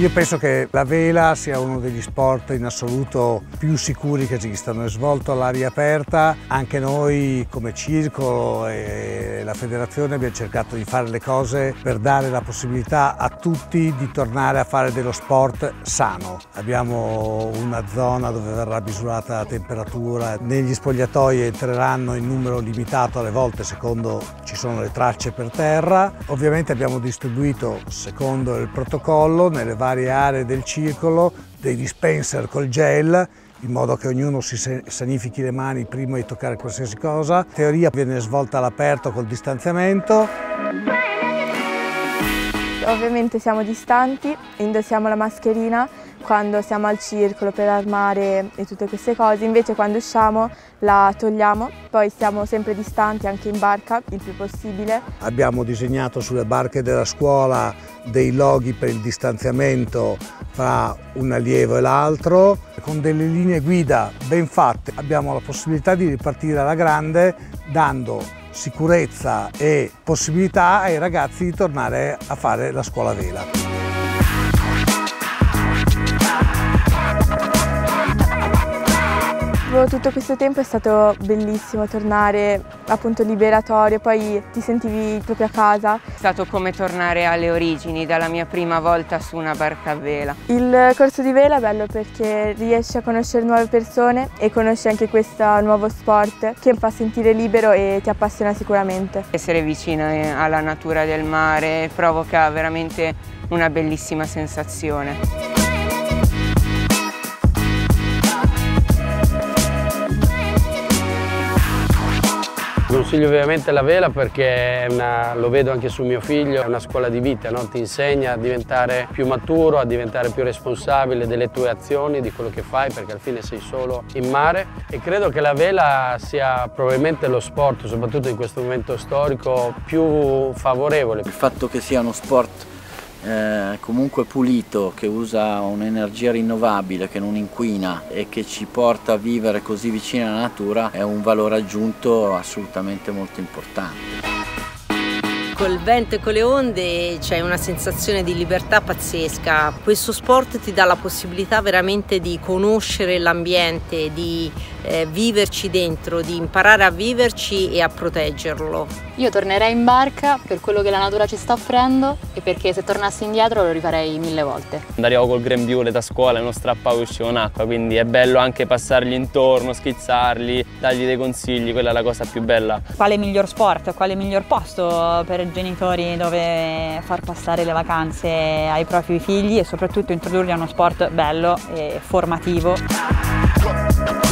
Io penso che la vela sia uno degli sport in assoluto più sicuri che esistano, è svolto all'aria aperta, anche noi come circolo e la federazione abbiamo cercato di fare le cose per dare la possibilità a tutti di tornare a fare dello sport sano. Abbiamo una zona dove verrà misurata la temperatura, negli spogliatoi entreranno in numero limitato alle volte secondo ci sono le tracce per terra, ovviamente abbiamo distribuito secondo il protocollo nelle varie aree del circolo dei dispenser col gel in modo che ognuno si sanifichi le mani prima di toccare qualsiasi cosa. La teoria viene svolta all'aperto col distanziamento. Ovviamente siamo distanti, indossiamo la mascherina quando siamo al circolo per armare e tutte queste cose, invece quando usciamo la togliamo, poi stiamo sempre distanti anche in barca il più possibile. Abbiamo disegnato sulle barche della scuola dei loghi per il distanziamento fra un allievo e l'altro, con delle linee guida ben fatte abbiamo la possibilità di ripartire alla grande dando sicurezza e possibilità ai ragazzi di tornare a fare la scuola vela. Tutto questo tempo è stato bellissimo tornare appunto liberatorio, poi ti sentivi proprio a casa. È stato come tornare alle origini, dalla mia prima volta su una barca a vela. Il corso di vela è bello perché riesci a conoscere nuove persone e conosci anche questo nuovo sport che fa sentire libero e ti appassiona sicuramente. Essere vicino eh, alla natura del mare provoca veramente una bellissima sensazione. Consiglio ovviamente la vela perché una, lo vedo anche su mio figlio, è una scuola di vita, no? ti insegna a diventare più maturo, a diventare più responsabile delle tue azioni, di quello che fai perché alla fine sei solo in mare e credo che la vela sia probabilmente lo sport, soprattutto in questo momento storico, più favorevole. Il fatto che sia uno sport eh, comunque pulito, che usa un'energia rinnovabile, che non inquina e che ci porta a vivere così vicino alla natura è un valore aggiunto assolutamente molto importante col vento e con le onde c'è una sensazione di libertà pazzesca. Questo sport ti dà la possibilità veramente di conoscere l'ambiente, di eh, viverci dentro, di imparare a viverci e a proteggerlo. Io tornerei in barca per quello che la natura ci sta offrendo e perché se tornassi indietro lo rifarei mille volte. Arrivo col grembiule da scuola e non strappavo uscivo un'acqua, quindi è bello anche passargli intorno, schizzarli, dargli dei consigli, quella è la cosa più bella. Quale miglior sport, quale miglior posto per genitori dove far passare le vacanze ai propri figli e soprattutto introdurli a uno sport bello e formativo.